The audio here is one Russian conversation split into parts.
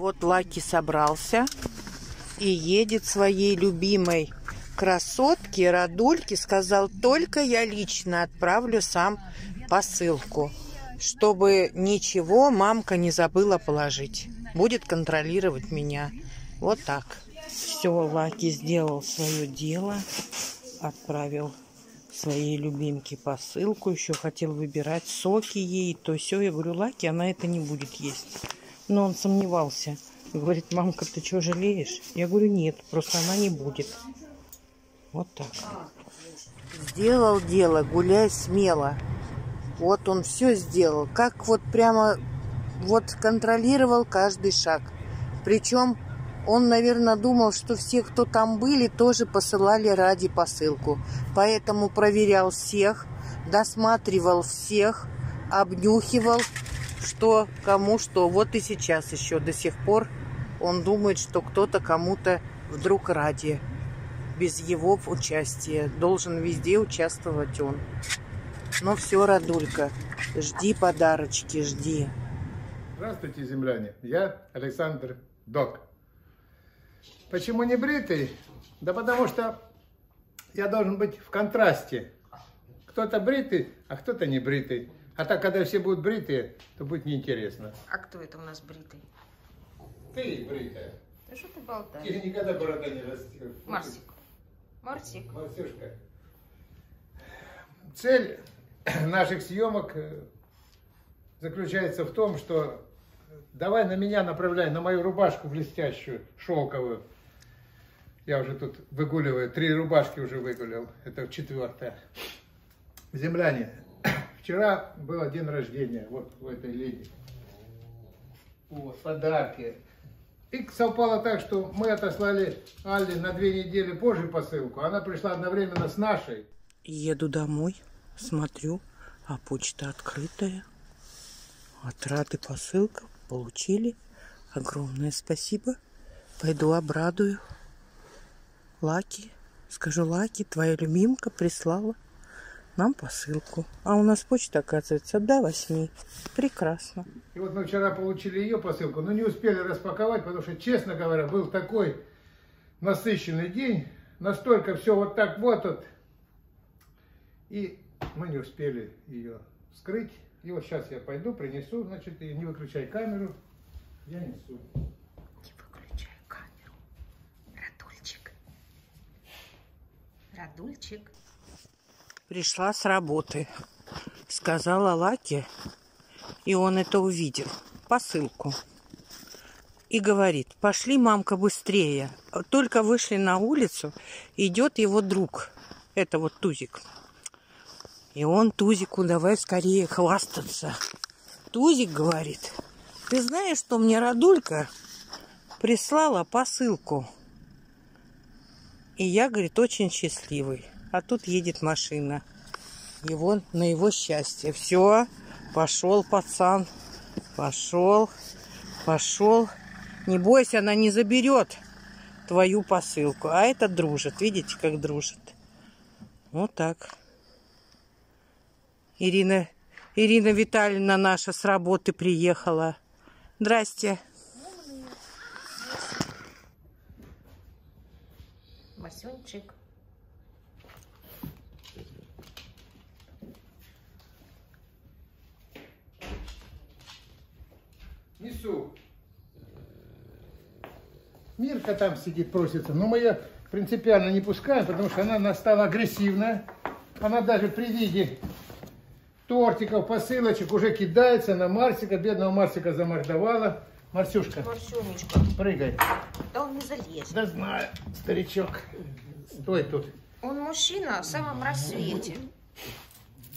Вот Лаки собрался и едет своей любимой красотке Радульке. Сказал, только я лично отправлю сам посылку, чтобы ничего мамка не забыла положить. Будет контролировать меня. Вот так. Все, Лаки сделал свое дело, отправил своей любимке посылку, еще хотел выбирать соки ей, то все. Я говорю, Лаки, она это не будет есть. Но он сомневался. Говорит, мамка, ты что, жалеешь? Я говорю, нет, просто она не будет. Вот так. Сделал дело, гуляй смело. Вот он все сделал. Как вот прямо вот контролировал каждый шаг. Причем он, наверное, думал, что все, кто там были, тоже посылали ради посылку. Поэтому проверял всех, досматривал всех, обнюхивал, что кому что. Вот и сейчас еще до сих пор он думает, что кто-то кому-то вдруг ради. Без его участия. Должен везде участвовать он. Но все, Радулька, жди подарочки, жди. Здравствуйте, земляне. Я Александр Док. Почему не бритый? Да потому что я должен быть в контрасте. Кто-то бритый, а кто-то не бритый. А так, когда все будут бритые, то будет неинтересно. А кто это у нас бритый? Ты бритая. Да что ты болтаешь? Тебе никогда борода не растет. Марсик. Марсик. Марсюшка. Цель наших съемок э, заключается в том, что давай на меня направляй, на мою рубашку блестящую, шелковую. Я уже тут выгуливаю, три рубашки уже выгулил, это четвертая. Земляне, вчера был день рождения, вот у этой леди. Вот, подарки. И совпало так, что мы отослали Алле на две недели позже посылку. Она пришла одновременно с нашей. Еду домой, смотрю, а почта открытая. От Рады посылка получили. Огромное спасибо. Пойду обрадую. Лаки, скажу, Лаки, твоя любимка прислала нам посылку. А у нас почта, оказывается, до восьми. Прекрасно. И вот мы вчера получили ее посылку, но не успели распаковать, потому что, честно говоря, был такой насыщенный день, настолько все вот так вот, вот и мы не успели ее вскрыть. И вот сейчас я пойду, принесу, значит, и не выключай камеру, я несу. Не выключай камеру. Радульчик. Радульчик. Пришла с работы. Сказала Лаке, и он это увидел, посылку. И говорит, пошли, мамка, быстрее. Только вышли на улицу, идет его друг. Это вот Тузик. И он Тузику давай скорее хвастаться. Тузик говорит, ты знаешь, что мне Радулька прислала посылку? И я, говорит, очень счастливый. А тут едет машина. Его, на его счастье. Все, пошел пацан. Пошел, пошел. Не бойся, она не заберет твою посылку. А это дружит. Видите, как дружит? Вот так. Ирина, Ирина Витальевна наша с работы приехала. Здрасте. Масюнчик. Несу. Мирка там сидит, просится, но мы ее принципиально не пускаем, потому что она стала агрессивная. Она даже при виде тортиков, посылочек уже кидается на Марсика. Бедного Марсика замордовала. Марсюшка, Марсюнечка. прыгай. Да он не залезет. Да знаю, старичок. Стой тут. Он мужчина в самом рассвете.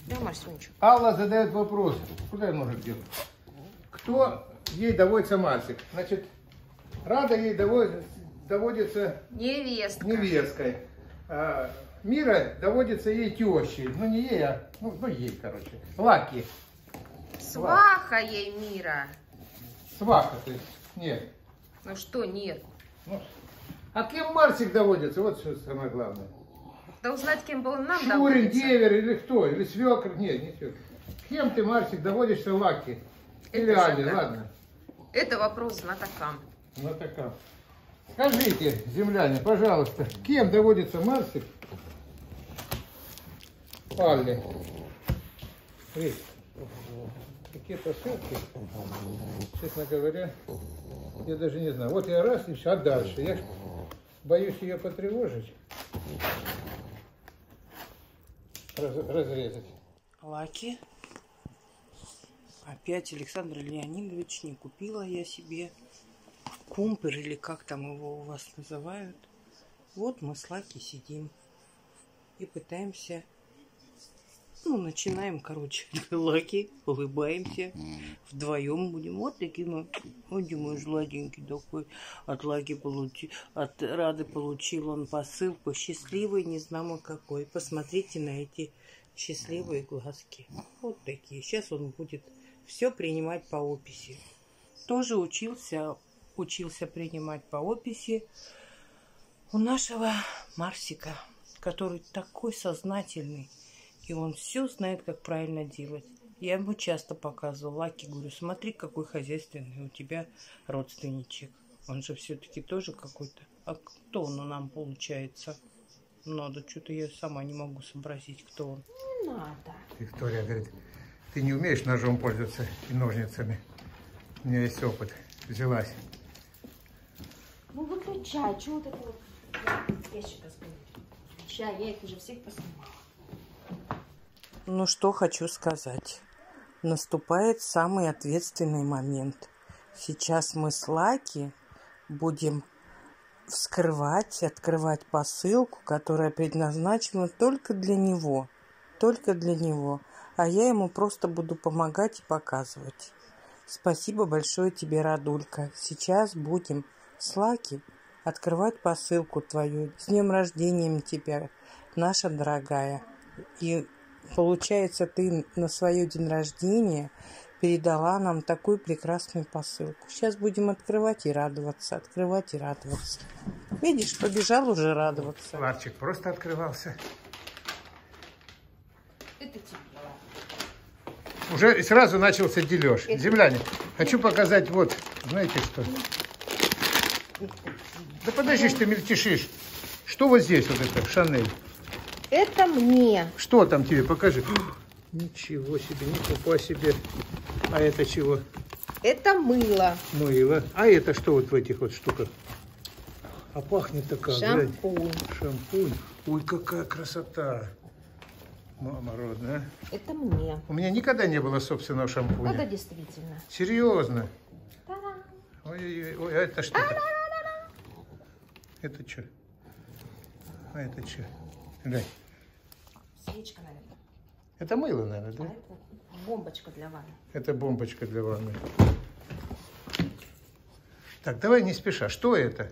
Да, Марсюнчик. Алла задает вопрос. Куда я может делать? Кто ей доводится Марсик? Значит, Рада ей доводится, Невестка. невесткой. А Мира доводится ей тещей. Ну, не ей, а ну, ну ей, короче. Лаки. Сваха ей мира. Сваха, то есть. Нет. Ну что, нет. Ну, а кем Марсик доводится? Вот что самое главное. Да узнать, кем был нам Шурин, доводится. Девер или кто? Или свекр? Нет, не свекр. Кем ты, Марсик, доводишься Лаки? Или Это Али, ладно. Это вопрос знатокам. Знатокам. Скажите, земляне, пожалуйста, кем доводится Марсик? Алле. Видите, какие посылки, честно говоря, я даже не знаю. Вот я раз и все, а дальше? Я боюсь ее потревожить. Раз- разрезать. Лаки. Опять Александр Леонидович не купила я себе кумпер или как там его у вас называют. Вот мы с Лаки сидим и пытаемся, ну, начинаем, короче, Лаки, улыбаемся, вдвоем будем. Вот такие мы, вот мой сладенький такой, от Лаки получил, от Рады получил он посылку, счастливый, не знамо какой. Посмотрите на эти счастливые глазки. Вот такие. Сейчас он будет все принимать по описи. Тоже учился, учился принимать по описи у нашего Марсика, который такой сознательный. И он все знает, как правильно делать. Я ему часто показывала. Лаки, говорю, смотри, какой хозяйственный у тебя родственничек. Он же все-таки тоже какой-то. А кто он у нам получается? Надо, что-то я сама не могу сообразить, кто он. Не надо. Виктория говорит, ты не умеешь ножом пользоваться и ножницами. У меня есть опыт. Взялась. Ну выключай, чего это вот? Я сейчас говорю. Выключай, я их уже всех поснимала. Ну что хочу сказать. Наступает самый ответственный момент. Сейчас мы с Лаки будем вскрывать, открывать посылку, которая предназначена только для него. Только для него. А я ему просто буду помогать и показывать. Спасибо большое тебе, Радулька. Сейчас будем с Лаки открывать посылку твою. С днем рождения тебя, наша дорогая. И получается, ты на свое день рождения передала нам такую прекрасную посылку. Сейчас будем открывать и радоваться, открывать и радоваться. Видишь, побежал уже радоваться. Ларчик просто открывался. Это тебе. Уже сразу начался дележ. Земляне, хочу показать вот, знаете что? Да подожди, ты мельтешишь. Что вот здесь вот это, Шанель? Это мне. Что там тебе, покажи. Ничего себе, нифига себе. А это чего? Это мыло. Мыло. А это что вот в этих вот штуках? А пахнет-то как, глянь. Шампунь. Шампунь. Ой, какая красота. Родная. Это мне. У меня никогда не было собственного шампуня. Это действительно. Серьезно. Та-дам. Ой, ой, ой, а это что? -то? Это что? А это что? Глянь. Свечка, наверное. Это мыло, наверное, А да? это бомбочка для ванны. Это бомбочка для ванны. Так, давай не спеша. Что это?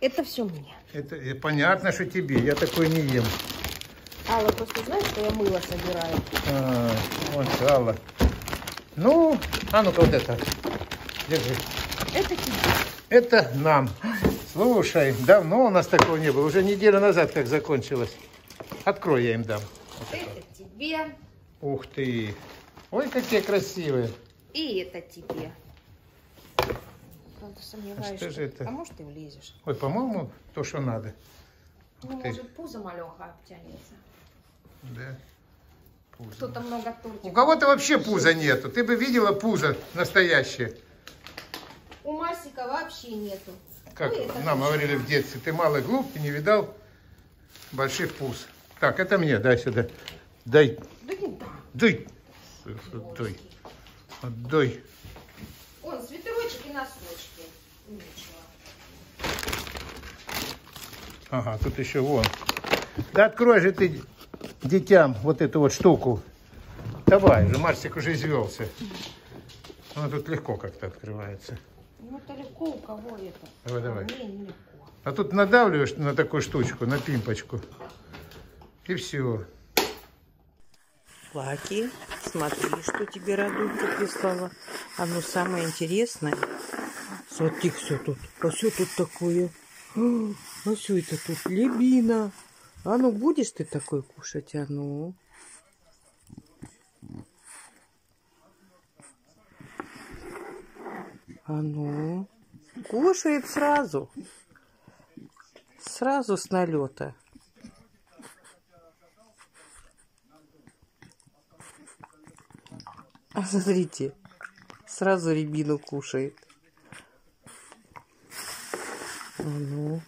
Это все мне. Это э, понятно, что тебе. Я такой не ем. Алла просто знает, что я мыло собираю. А, вот Алла. Ну, а ну-ка вот это. Держи. Это тебе. Это нам. Слушай, давно у нас такого не было. Уже неделю назад как закончилось. Открой, я им дам. Это тебе. Ух ты. Ой, какие красивые. И это тебе. Правда, сомневаюсь, А что же это? А может, ты влезешь? Ой, по-моему, то, что надо. Ну, может, пузо малеха обтянется. Да. Кто-то много У тортиков. кого-то вообще пуза нету. Ты бы видела пузо настоящее. У Марсика вообще нету. Как это нам говорили в детстве, ты малый глуп, ты не видал больших пуз. Так, это мне, дай сюда. Дай, Да не да. дай. Отдай. Отдай. Вон, свитерочек и носочки. Ничего. Ага, тут еще вон. Да открой же ты детям вот эту вот штуку. Давай же, Марсик уже извелся. Она тут легко как-то открывается. Ну, это легко у кого это? Давай, давай. А мне. А тут надавливаешь на такую штучку, на пимпочку. И все. Лаки, смотри, что тебе Радулька прислала. Оно самое интересное. Смотри, все тут. А все тут такое. А все это тут лебина. А ну, будешь ты такой кушать? А ну. А ну, кушает сразу. Сразу с налета. А смотрите, сразу рябину кушает. А ну,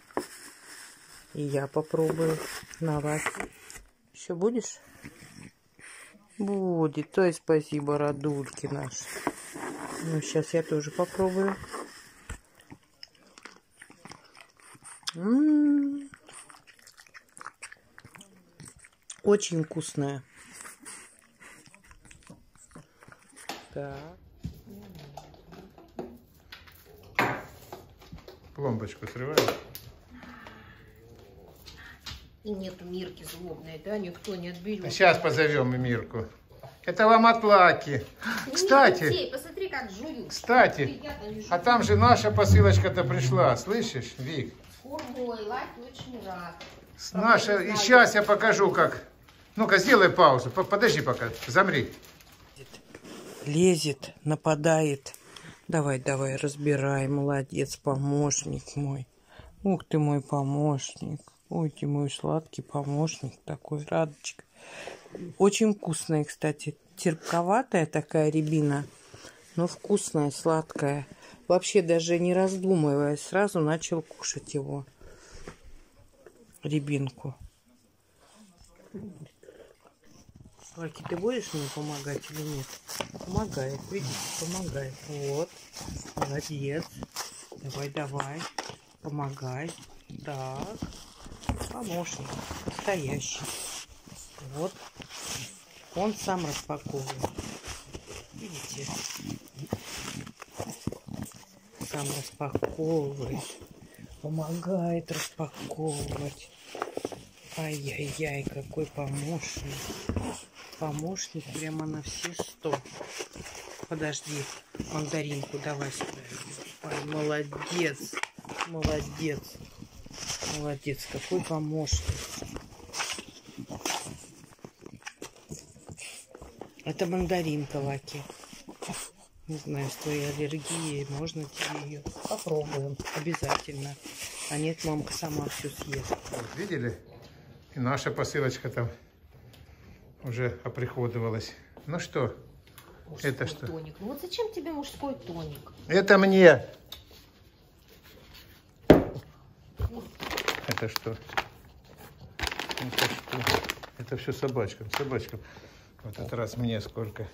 и я попробую. Давай. Еще будешь? Будет. То есть спасибо, родульки наши. Ну, сейчас я тоже попробую. М -м -м. Очень вкусная. Так. Пломбочку срываем. И нету Мирки злобной, да? Никто не отберет. Сейчас позовем Мирку. Это вам от Лаки. Кстати, Детей, посмотри, как жуют. кстати, жуют. а там же наша посылочка-то пришла, слышишь, Вик? Кургой, Лайк очень рад. С Наша, и сейчас я покажу, как. Ну-ка, сделай паузу, По- подожди пока, замри. Лезет, нападает. Давай, давай, разбирай. Молодец, помощник мой. Ух ты мой помощник. Ой, ты мой сладкий помощник такой, Радочка. Очень вкусная, кстати. Терпковатая такая рябина, но вкусная, сладкая. Вообще даже не раздумывая, сразу начал кушать его. Рябинку. Лаки, ты будешь мне помогать или нет? Помогает, видите, помогает. Вот, молодец. Давай, давай, помогай. Так, помощник, настоящий. Вот, он сам распаковывает. Видите? Сам распаковывает. Помогает распаковывать. Ай-яй-яй, какой помощник. Помощник прямо на все сто. Подожди, мандаринку давай сюда. Ай, молодец, молодец, молодец, какой помощник. Это мандаринка, Лаки. Не знаю, с твоей аллергией можно тебе ее. Попробуем, обязательно. А нет, мамка сама все съест. Вот, видели? И наша посылочка там уже оприходовалась. Ну что, Мужской Это что? тоник. Ну вот зачем тебе мужской тоник? это мне. Это что? Это что? Это все собачкам, собачкам. В этот раз мне сколько.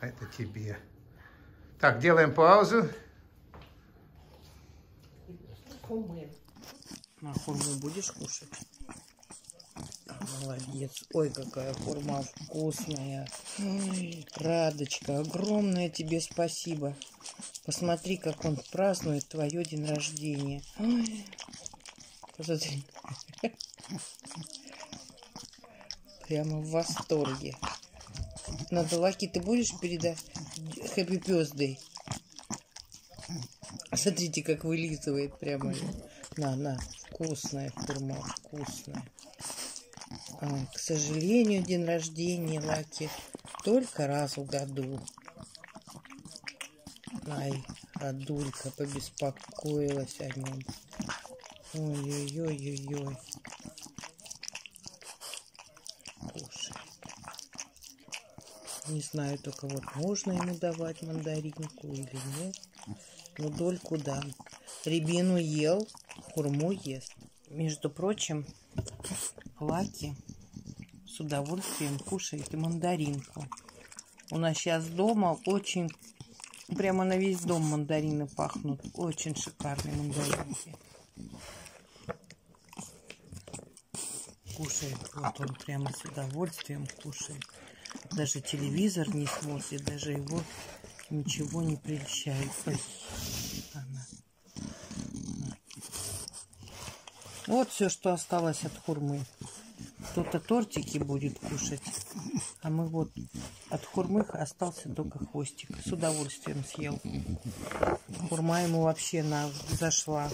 А это тебе. Так, делаем паузу. Хурму будешь кушать? Молодец. Ой, какая хурма вкусная. Радочка, огромное тебе спасибо. Посмотри, как он празднует твое день рождения. Посмотри. Прямо в восторге. Надо, Лаки, ты будешь передать Happy Birthday? Смотрите, как вылизывает прямо. На, на, вкусная хурма, вкусная. А, к сожалению, день рождения Лаки только раз в году. Ай, Радулька побеспокоилась о нем. Ой-ой-ой-ой-ой. Не знаю только вот можно ему давать мандаринку или нет. Но дольку дам. Рябину ел, хурму ест. Между прочим, Лаки с удовольствием кушает и мандаринку. У нас сейчас дома очень, прямо на весь дом мандарины пахнут. Очень шикарные мандаринки. Кушает, вот он прямо с удовольствием кушает. Даже телевизор не смотрит, даже его ничего не прельщает. Вот все, что осталось от хурмы. Кто-то тортики будет кушать, а мы вот от хурмы остался только хвостик. С удовольствием съел. Хурма ему вообще на зашла.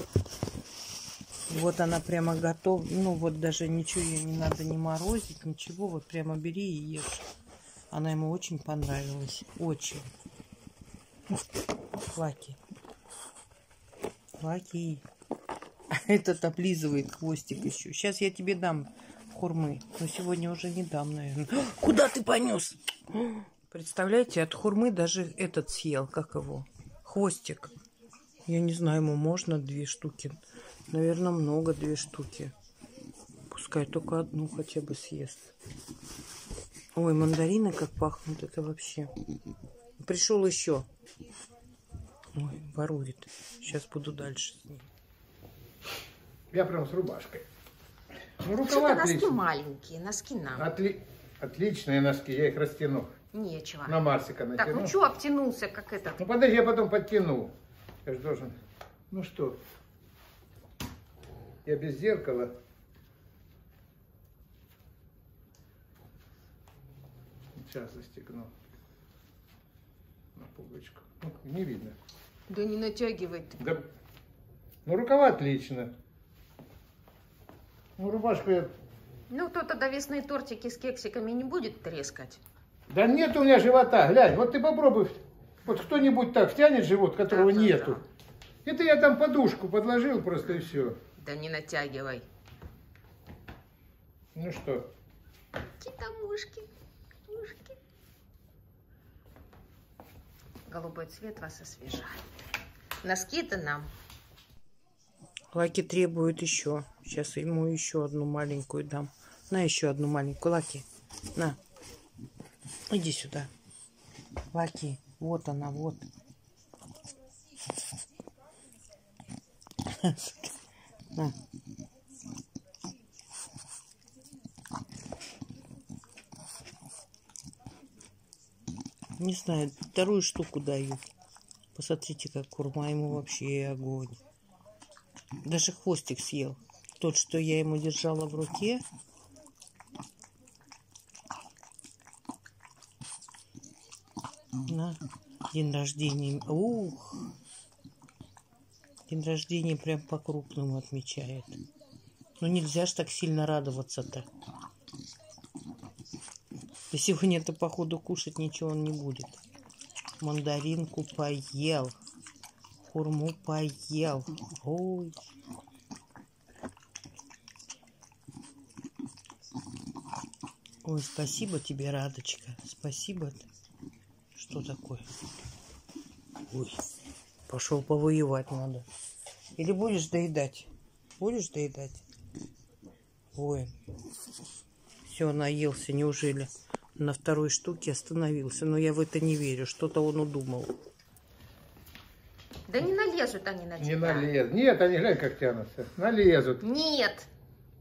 Вот она прямо готова. Ну вот даже ничего ее не надо не морозить, ничего. Вот прямо бери и ешь. Она ему очень понравилась. Очень. Лаки. Лаки. Этот облизывает хвостик еще. Сейчас я тебе дам хурмы. Но сегодня уже не дам, наверное. Куда ты понес? Представляете, от хурмы даже этот съел. Как его? Хвостик. Я не знаю, ему можно две штуки. Наверное, много две штуки. Пускай только одну хотя бы съест. Ой, мандарины как пахнут. Это вообще. Пришел еще. Ой, ворует. Сейчас буду дальше с ним. Я прям с рубашкой. Ну, рукава носки отличные. маленькие, носки нам. Отли- Отличные носки, я их растяну. Нечего. На Марсика натяну. Так, ну что обтянулся, как этот? Ну подожди, я потом подтяну. Я же должен. Ну что? Я без зеркала. Сейчас застегну. На пуговичку. Ну, не видно. Да не натягивай ты. Да. Ну, рукава отлично. Ну, рубашку я... Ну, кто тогда весные тортики с кексиками не будет трескать. Да нет у меня живота, глянь, вот ты попробуй. Вот кто-нибудь так втянет живот, которого Да-да-да. нету. Это я там подушку подложил просто и все. Да не натягивай. Ну что? Какие-то мушки. Мушки. Голубой цвет вас освежает. Носки-то нам. Лаки требует еще. Сейчас ему еще одну маленькую дам. На еще одну маленькую. Лаки, на. Иди сюда. Лаки, вот она, вот. На. Не знаю, вторую штуку даю. Посмотрите, как курма ему вообще огонь. Даже хвостик съел. Тот, что я ему держала в руке. На день рождения. Ух! День рождения прям по-крупному отмечает. Ну нельзя ж так сильно радоваться-то. Да сегодня-то, походу, кушать ничего он не будет. Мандаринку поел. Хурму поел. Ой. Ой, спасибо тебе, Радочка. Спасибо. Что такое? Ой, пошел повоевать надо. Или будешь доедать? Будешь доедать? Ой. Все, наелся, неужели? На второй штуке остановился. Но я в это не верю. Что-то он удумал. Не налезут они на Не тебя. налезут. Нет, они глянь, как тянутся. Налезут. Нет,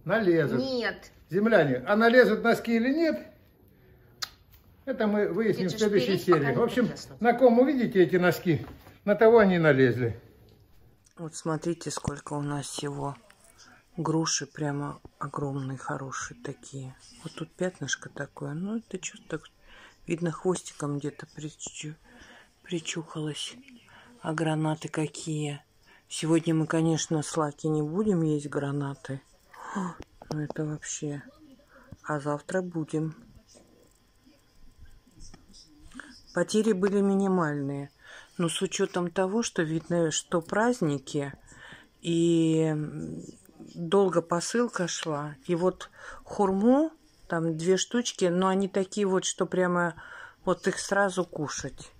Налезут. нет. Земляне, а налезут носки или нет? Это мы выясним Ты в следующей пока серии. не В общем, на ком увидите эти носки, на того они налезли. Вот смотрите, сколько у нас всего. Груши прямо огромные, хорошие такие. Вот тут пятнышко такое. Ну, это что так? Видно, хвостиком где-то причу... причухалось. А гранаты какие? Сегодня мы, конечно, с Лаки не будем есть гранаты. Ну, это вообще... А завтра будем. Потери были минимальные. Но с учетом того, что видно, что праздники и долго посылка шла. И вот хурму, там две штучки, но они такие вот, что прямо вот их сразу кушать.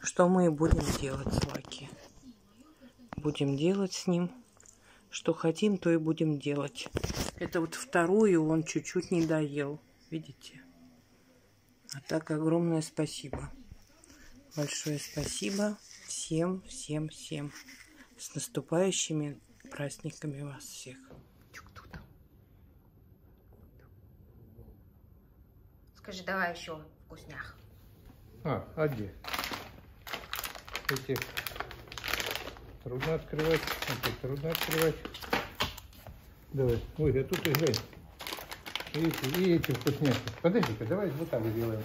Что мы и будем делать с Лаки. Будем делать с ним. Что хотим, то и будем делать. Это вот вторую он чуть-чуть не доел. Видите? А так огромное спасибо. Большое спасибо всем, всем, всем. С наступающими праздниками вас всех. Скажи, давай еще вкуснях. А, а где? Эти трудно открывать, это трудно открывать. Давай, ой, а тут и глянь. Эти, и эти вкусняшки. Подожди-ка, давай вот так сделаем.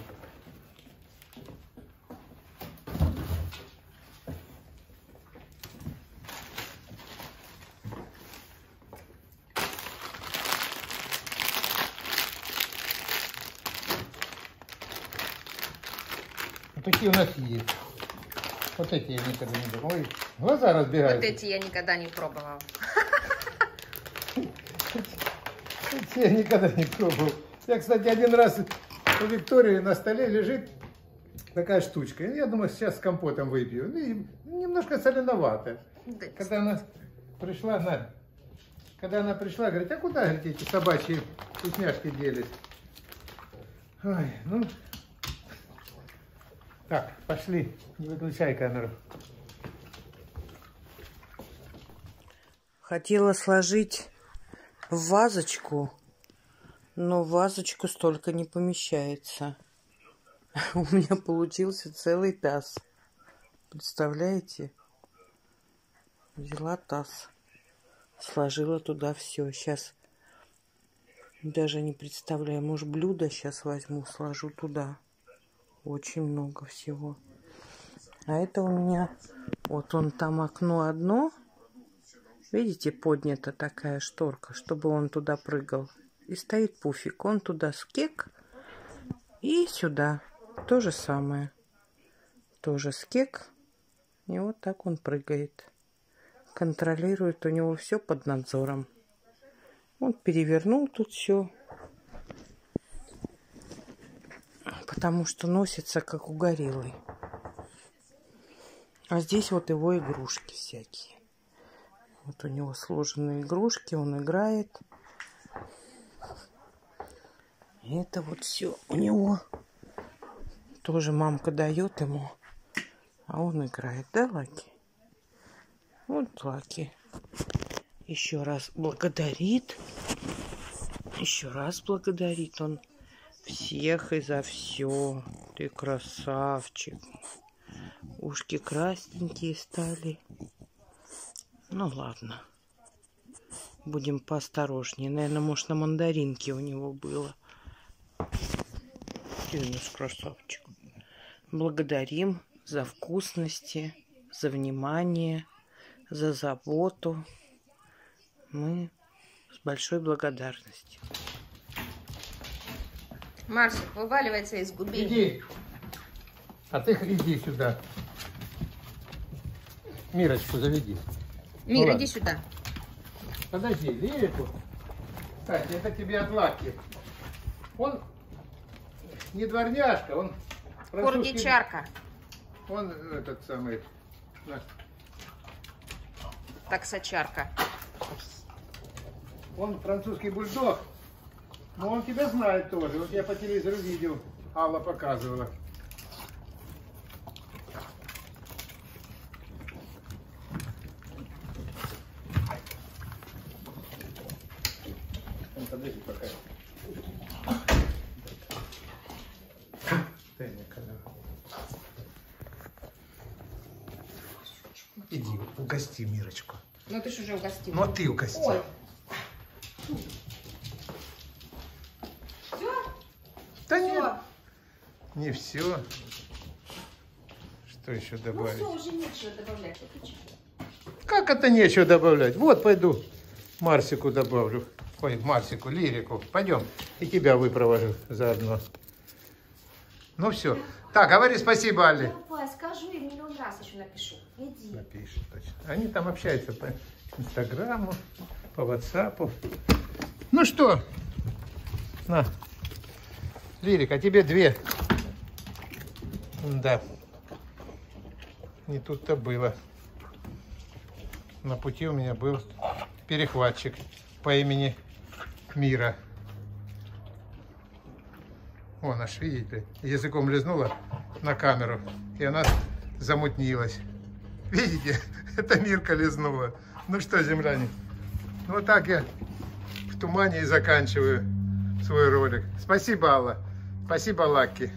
Вот такие у нас есть. Вот эти я никогда не пробовал. Ой, глаза разбегаются. Вот эти я никогда не пробовал. Эти я никогда не пробовал. Я, кстати, один раз у Виктории на столе лежит такая штучка. Я думаю, сейчас с компотом выпью. Ну, и немножко соленовато. Да, Когда она пришла, на, когда она пришла, говорит, а куда, говорит, эти собачьи вкусняшки делись? Ой, ну, так, пошли, выключай камеру. Хотела сложить в вазочку, но в вазочку столько не помещается. У меня получился целый таз. Представляете? Взяла таз, сложила туда все. Сейчас даже не представляю, может блюдо сейчас возьму, сложу туда. Очень много всего. А это у меня, вот он там окно одно, Видите, поднята такая шторка, чтобы он туда прыгал. И стоит пуфик. Он туда скек и сюда. То же самое. Тоже скек. И вот так он прыгает. Контролирует у него все под надзором. Он перевернул тут все. Потому что носится как угорелый. А здесь вот его игрушки всякие. Вот у него сложенные игрушки, он играет. И это вот все у него. Тоже мамка дает ему, а он играет, да, Лаки? Вот Лаки. Еще раз благодарит. Еще раз благодарит он всех и за все. Ты красавчик. Ушки красненькие стали. Ну ладно. Будем поосторожнее. Наверное, может, на мандаринке у него было. Ты у нас красавчик. Благодарим за вкусности, за внимание, за заботу. Мы с большой благодарностью. Марсик, вываливается из губы. Иди. А ты иди сюда. Мирочку заведи. Мир, ладно. иди сюда. Подожди, лирику. Кстати, это тебе от Лаки. Он не дворняжка, он Корги-чарка. Он этот самый... Таксочарка. Он французский бульдог. Но он тебя знает тоже. Вот я по телевизору видел. Алла показывала. Подожди пока. Дай мне камеру. Иди, угости Мирочку. Ну ты ж уже угостил. Ну, а ты угости. Ой. Да нет, Всё. Не все. Что еще Ну добавить? все, уже нечего добавлять. Как это нечего добавлять? Вот пойду Марсику добавлю. Ой, Марсику, лирику. Пойдем. И тебя выпровожу заодно. Ну все. Так, говори спасибо, Алле. Давай, скажу и миллион раз еще напишу. Иди. Напишет точно. Они там общаются по Инстаграму, по Ватсапу. Ну что? На. Лирик, а тебе две. Да. Не тут-то было. На пути у меня был перехватчик по имени Мира. Вон, аж видите, языком лизнула на камеру, и она замутнилась. Видите, это Мирка лизнула. Ну что, земляне, ну вот так я в тумане и заканчиваю свой ролик. Спасибо, Алла. Спасибо, Лаки.